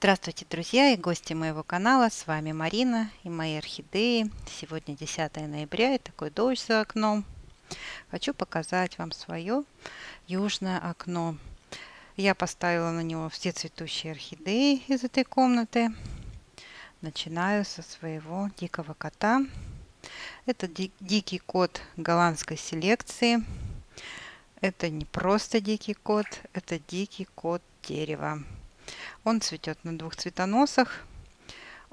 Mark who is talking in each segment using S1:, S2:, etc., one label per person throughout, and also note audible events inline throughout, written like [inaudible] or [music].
S1: Здравствуйте, друзья и гости моего канала. С вами Марина и мои орхидеи. Сегодня 10 ноября и такой дождь за окном. Хочу показать вам свое южное окно. Я поставила на него все цветущие орхидеи из этой комнаты. Начинаю со своего дикого кота. Это дикий кот голландской селекции. Это не просто дикий кот, это дикий кот дерева. Он цветет на двух цветоносах.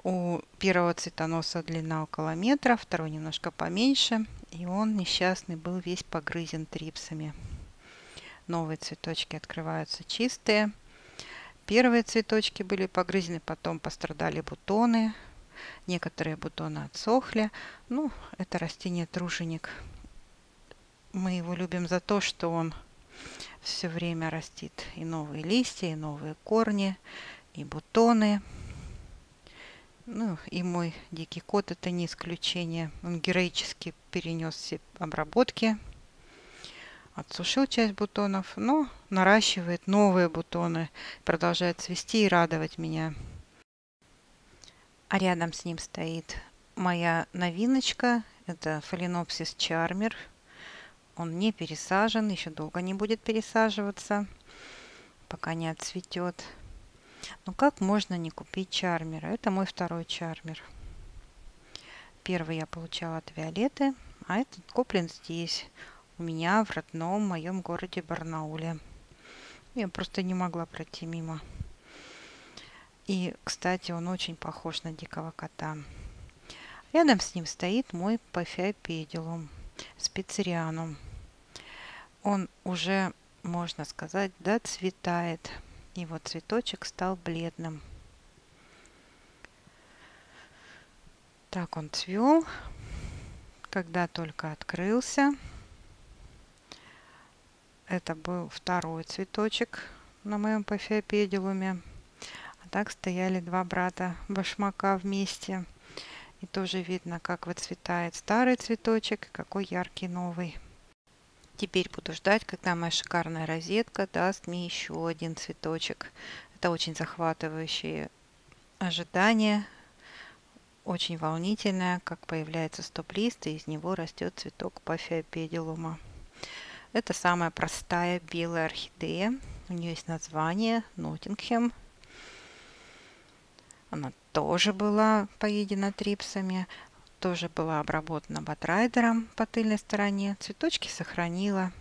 S1: У первого цветоноса длина около метра, второй немножко поменьше. И он несчастный был весь погрызен трипсами. Новые цветочки открываются чистые. Первые цветочки были погрызены, потом пострадали бутоны. Некоторые бутоны отсохли. Ну, это растение труженик. Мы его любим за то, что он все время растит и новые листья, и новые корни, и бутоны. Ну, и мой дикий кот это не исключение. Он героически перенес все обработки, отсушил часть бутонов, но наращивает новые бутоны, продолжает цвести и радовать меня. А рядом с ним стоит моя новиночка, это Phalaenopsis charmer – он не пересажен, еще долго не будет пересаживаться, пока не отцветет. Но как можно не купить чармера? Это мой второй чармер. Первый я получала от Виолеты, а этот куплен здесь, у меня в родном моем городе Барнауле. Я просто не могла пройти мимо. И, кстати, он очень похож на дикого кота. Рядом с ним стоит мой пафиопедилум специрианум он уже, можно сказать, доцветает. Его цветочек стал бледным. Так он цвел, когда только открылся. Это был второй цветочек на моем пафиопедилуме. А так стояли два брата башмака вместе. И тоже видно, как выцветает старый цветочек, какой яркий новый. Теперь буду ждать, когда моя шикарная розетка даст мне еще один цветочек. Это очень захватывающее ожидание, очень волнительное, как появляется стоп-лист, и из него растет цветок пафиопедилума. Это самая простая белая орхидея. У нее есть название Ноттингем. Она тоже была поедена трипсами тоже была обработана батрайдером по тыльной стороне. Цветочки сохранила.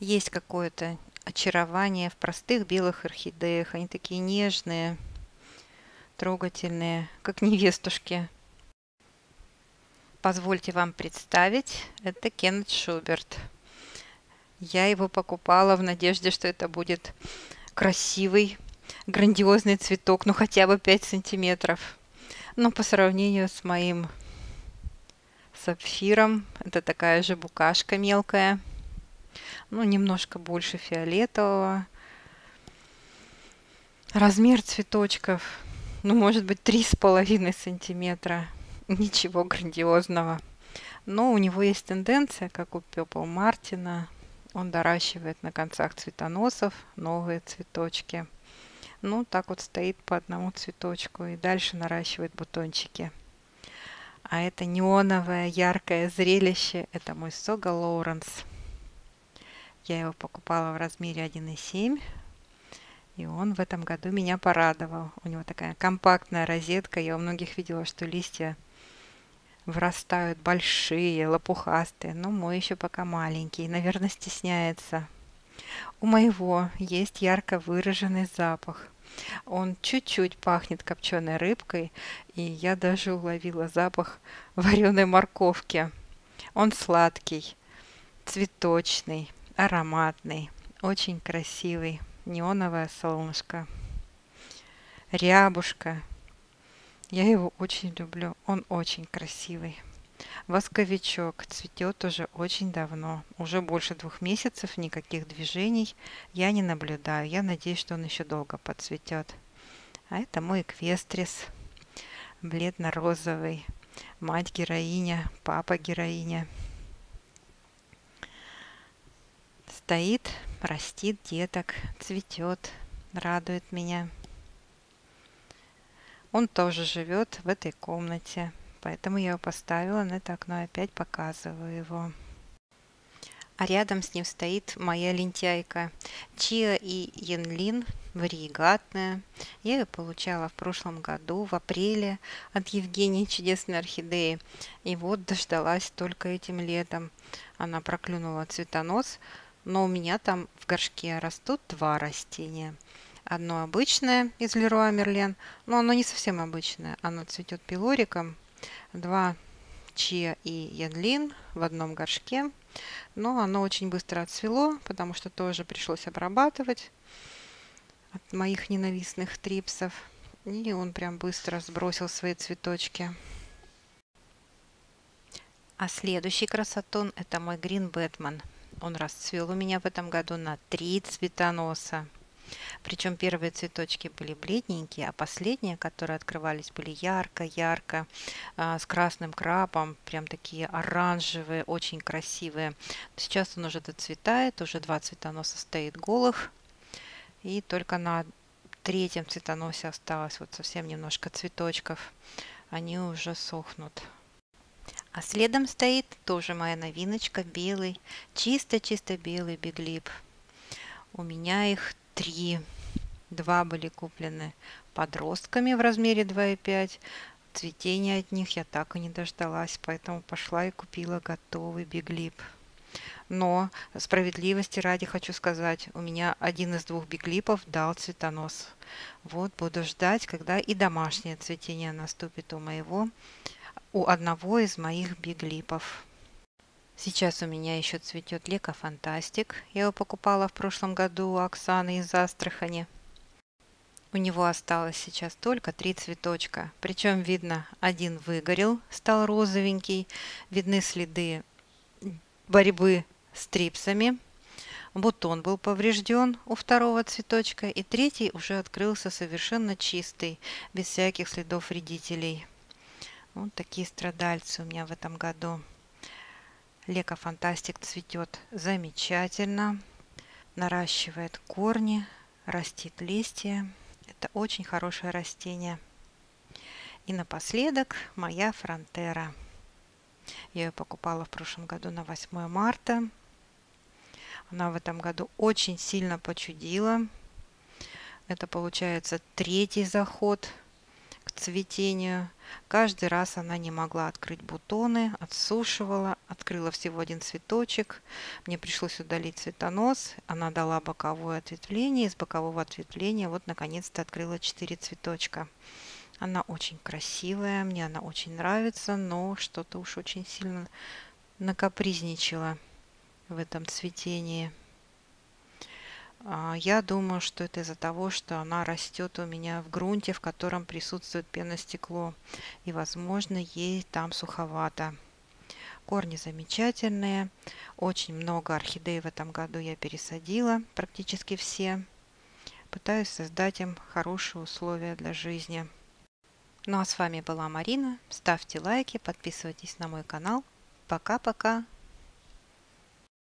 S1: Есть какое-то очарование в простых белых орхидеях. Они такие нежные, трогательные, как невестушки. Позвольте вам представить, это Кеннет Шуберт. Я его покупала в надежде, что это будет красивый, грандиозный цветок, ну хотя бы 5 сантиметров. Но по сравнению с моим сапфиром. Это такая же букашка мелкая. Ну, немножко больше фиолетового. Размер цветочков, ну, может быть, три с половиной сантиметра. Ничего грандиозного. Но у него есть тенденция, как у Пепл Мартина. Он доращивает на концах цветоносов новые цветочки. Ну, так вот стоит по одному цветочку и дальше наращивает бутончики. А это неоновое яркое зрелище. Это мой Сога Лоуренс. Я его покупала в размере 1,7. И он в этом году меня порадовал. У него такая компактная розетка. Я у многих видела, что листья вырастают большие, лопухастые. Но мой еще пока маленький. Наверное, стесняется. У моего есть ярко выраженный запах – он чуть-чуть пахнет копченой рыбкой, и я даже уловила запах [laughs] вареной морковки. Он сладкий, цветочный, ароматный, очень красивый. Неоновое солнышко. Рябушка. Я его очень люблю. Он очень красивый. Восковичок цветет уже очень давно. Уже больше двух месяцев никаких движений я не наблюдаю. Я надеюсь, что он еще долго подцветет. А это мой эквестрис. Бледно-розовый. Мать-героиня, папа-героиня. Стоит, растит деток, цветет, радует меня. Он тоже живет в этой комнате, поэтому я его поставила на это окно и опять показываю его. А рядом с ним стоит моя лентяйка Чиа и Янлин, варигатная. Я ее получала в прошлом году, в апреле, от Евгении Чудесной Орхидеи. И вот дождалась только этим летом. Она проклюнула цветонос, но у меня там в горшке растут два растения. Одно обычное из Леруа Мерлен, но оно не совсем обычное. Оно цветет пилориком. Два Чия и Янлин в одном горшке. Но оно очень быстро отцвело, потому что тоже пришлось обрабатывать от моих ненавистных трипсов. И он прям быстро сбросил свои цветочки. А следующий красотон это мой Green Batman. Он расцвел у меня в этом году на три цветоноса. Причем первые цветочки были бледненькие, а последние, которые открывались, были ярко-ярко, а, с красным крапом, прям такие оранжевые, очень красивые. Сейчас он уже доцветает, уже два цветоноса стоит голых. И только на третьем цветоносе осталось вот совсем немножко цветочков. Они уже сохнут. А следом стоит тоже моя новиночка, белый, чисто-чисто белый биглип. У меня их три. Два были куплены подростками в размере 2,5. Цветения от них я так и не дождалась, поэтому пошла и купила готовый биглип. Но справедливости ради хочу сказать, у меня один из двух биглипов дал цветонос. Вот буду ждать, когда и домашнее цветение наступит у моего, у одного из моих биглипов. Сейчас у меня еще цветет Лека Фантастик. Я его покупала в прошлом году у Оксаны из Астрахани. У него осталось сейчас только три цветочка. Причем видно, один выгорел, стал розовенький. Видны следы борьбы с трипсами. Бутон был поврежден у второго цветочка. И третий уже открылся совершенно чистый, без всяких следов вредителей. Вот такие страдальцы у меня в этом году. Лека Фантастик цветет замечательно, наращивает корни, растит листья. Это очень хорошее растение. И напоследок моя фронтера. Я ее покупала в прошлом году на 8 марта. Она в этом году очень сильно почудила. Это получается третий заход – цветению. Каждый раз она не могла открыть бутоны, отсушивала, открыла всего один цветочек. Мне пришлось удалить цветонос. Она дала боковое ответвление. Из бокового ответвления вот наконец-то открыла 4 цветочка. Она очень красивая, мне она очень нравится, но что-то уж очень сильно накапризничала в этом цветении. А, я думаю, что это из-за того, что она растет у меня в грунте, в котором присутствует пеностекло. И, возможно, ей там суховато. Корни замечательные. Очень много орхидей в этом году я пересадила, практически все. Пытаюсь создать им хорошие условия для жизни. Ну а с вами была Марина. Ставьте лайки, подписывайтесь на мой канал. Пока-пока.